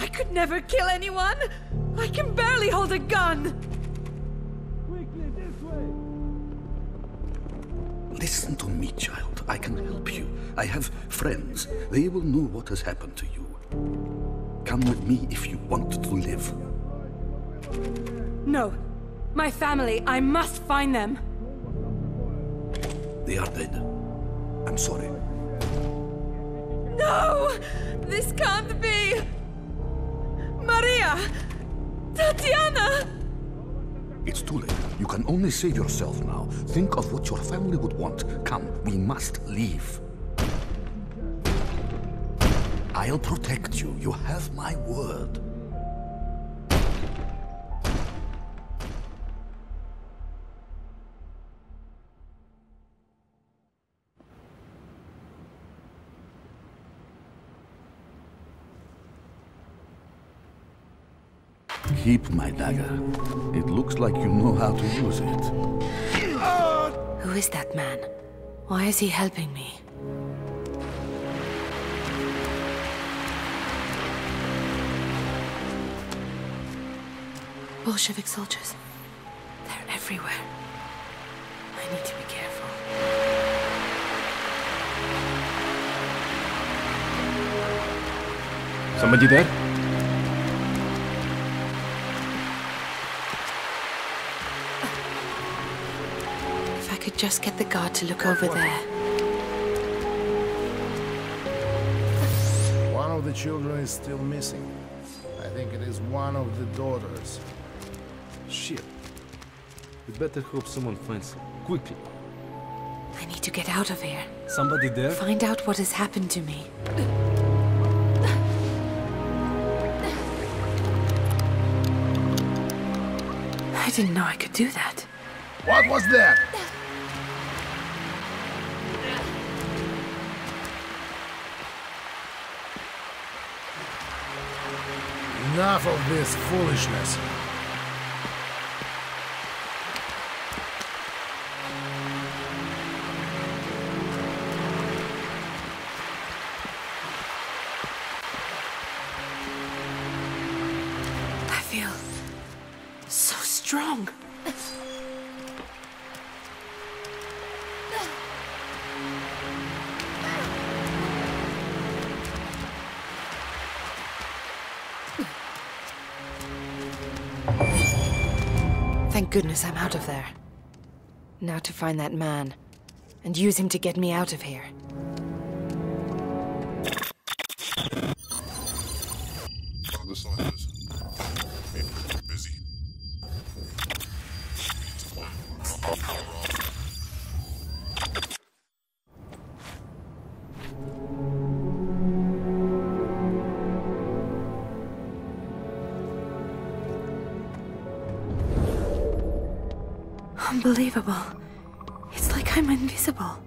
I could never kill anyone! I can barely hold a gun! Quickly, this way! Listen to me, child. I can help you. I have friends. They will know what has happened to you. Come with me if you want to live. No. My family, I must find them! They are dead. I'm sorry. No! This can't be! Maria! Tatiana! It's too late. You can only save yourself now. Think of what your family would want. Come, we must leave. I'll protect you. You have my word. Keep my dagger. It looks like you know how to use it. Who is that man? Why is he helping me? Bolshevik soldiers. They're everywhere. I need to be careful. Somebody there? Just get the guard to look over there. One of the children is still missing. I think it is one of the daughters. Shit. We better hope someone finds him. Quickly. I need to get out of here. Somebody there? Find out what has happened to me. I didn't know I could do that. What was that? Enough of this foolishness. I feel so strong. Goodness I'm out of there. Now to find that man and use him to get me out of here. The Unbelievable. It's like I'm invisible.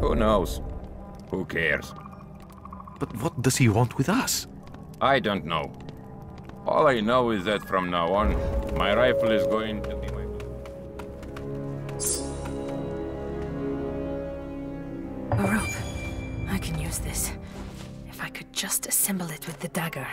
Who knows? Who cares? But what does he want with us? I don't know. All I know is that from now on, my rifle is going to A rope. I can use this. If I could just assemble it with the dagger.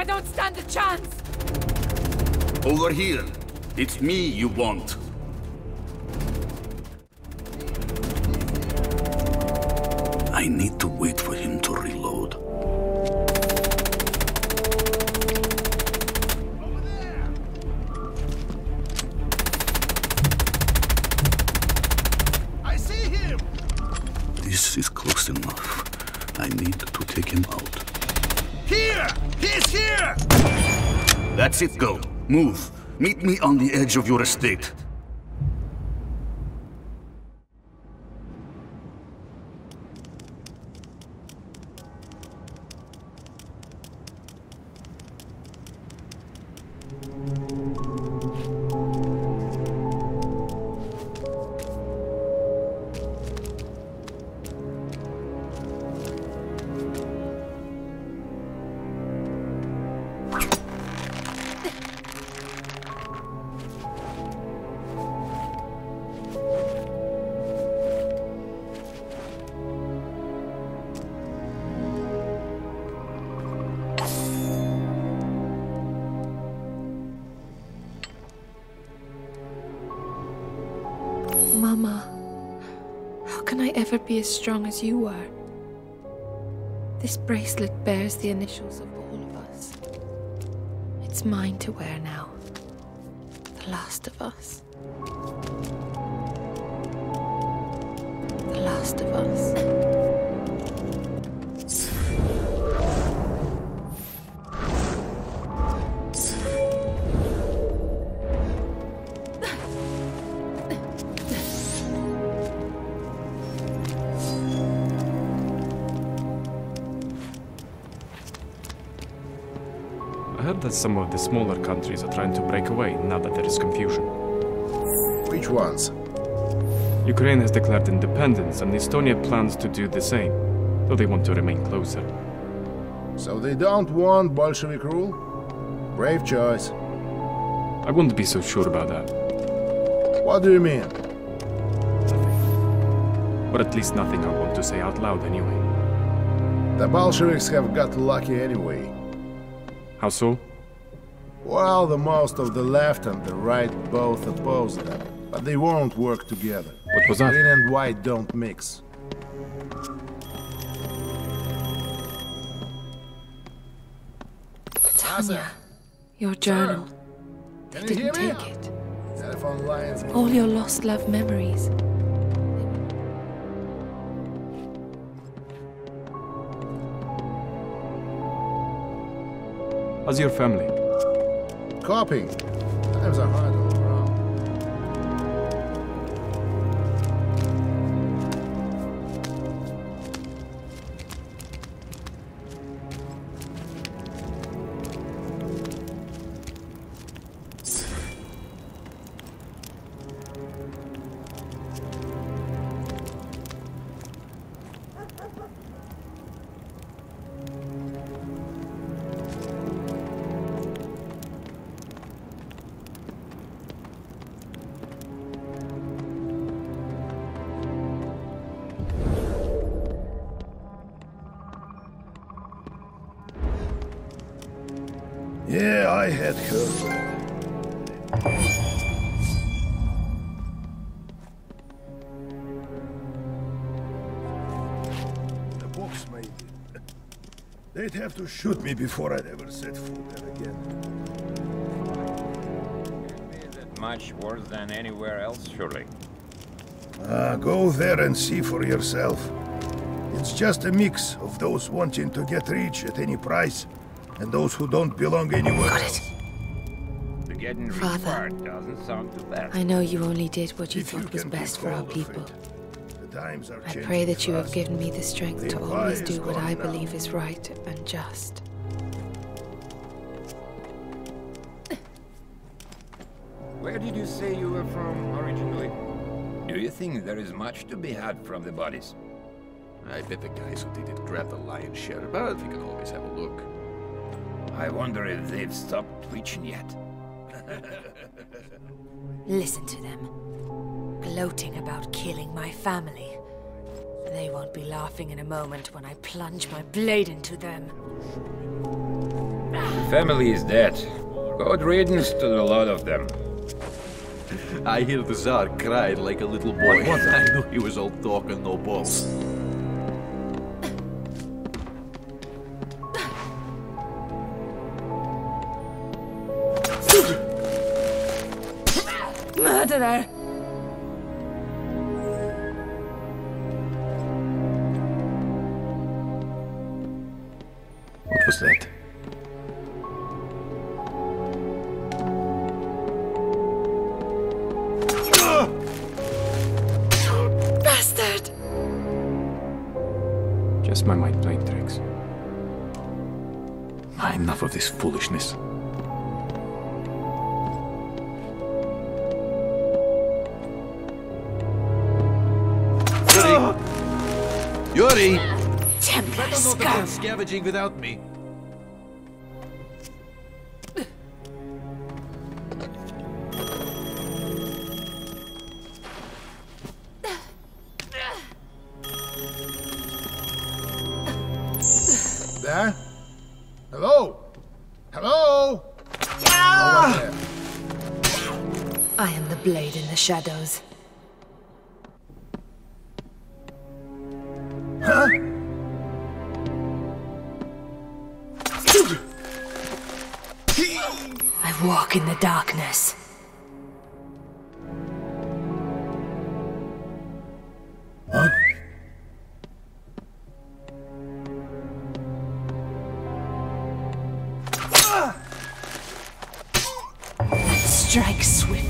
I don't stand a chance! Over here. It's me you want. I need to wait for him to reload. I see him! This is close enough. I need to take him out. Here! He's here! That's it, go. Move. Meet me on the edge of your estate. Mama, how can I ever be as strong as you were? This bracelet bears the initials of all of us. It's mine to wear now. The last of us. The last of us. That some of the smaller countries are trying to break away now that there is confusion. Which ones? Ukraine has declared independence, and Estonia plans to do the same, though they want to remain closer. So they don't want Bolshevik rule? Brave choice. I wouldn't be so sure about that. What do you mean? Nothing. But at least nothing I want to say out loud anyway. The Bolsheviks have got lucky anyway. How so? Well, the most of the left and the right both oppose them, but they won't work together. What was that? Green and white don't mix. Tanya, your journal. They Can you hear didn't me? take it. Telephone lines. All your lost love memories. How's your family? Copying. Times are hard I had heard that. The box maybe. They'd have to shoot me before I'd ever set foot there again. Is it much worse than anywhere else, surely? Ah, go there and see for yourself. It's just a mix of those wanting to get rich at any price and those who don't belong anywhere else. The getting rich Father. part doesn't sound too bad. I know you only did what you If you thought was best for our people. The times are I pray that you have given me the strength The to always do what I now. believe is right and just. Where did you say you were from originally? Do you think there is much to be had from the bodies? I bet the guys who did it grabbed the lion's share, but we can always have a look. I wonder if they've stopped twitching yet. Listen to them. Gloating about killing my family. They won't be laughing in a moment when I plunge my blade into them. The family is dead. God riddance to the lot of them. I hear the Tsar cried like a little boy. What I knew he was all talk and no balls. Murderer! What was that? Bastard! Just my mind playing tricks. Enough of this foolishness. Yuri! Templar Better not scum! begin scavenging without me. There? Hello? Hello? No. I am the blade in the shadows. I walk in the darkness. Strike swiftly. Stay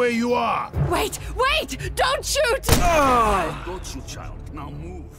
where you are. Wait! Wait! Don't shoot! I've got you, child. Now move.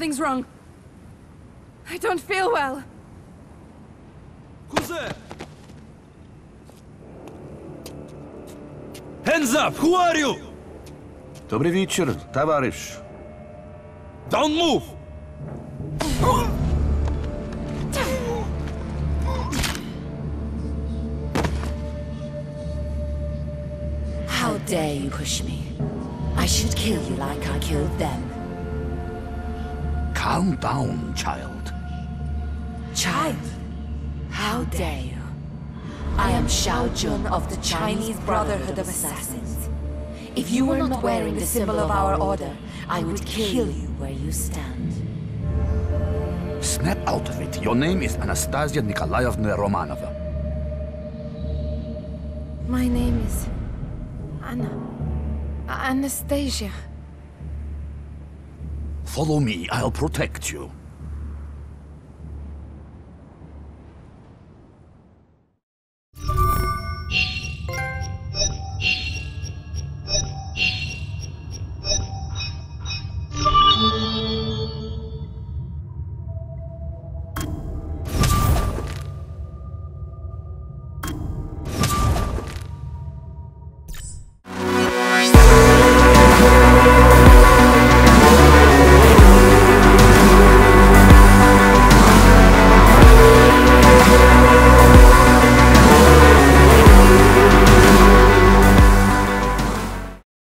Something's wrong. I don't feel well. Who's there? Hands up! Who are you? Добрый вечер, товарищ. Don't move! How dare you push me? I should kill you like I killed them. Calm down, child. Child? How dare you? I am Shao Jun of the Chinese Brotherhood of Assassins. If you were not wearing the symbol of our order, I would kill you where you stand. Snap out of it. Your name is Anastasia Nikolaevna Romanova. My name is Anna. Anastasia. Follow me. I'll protect you.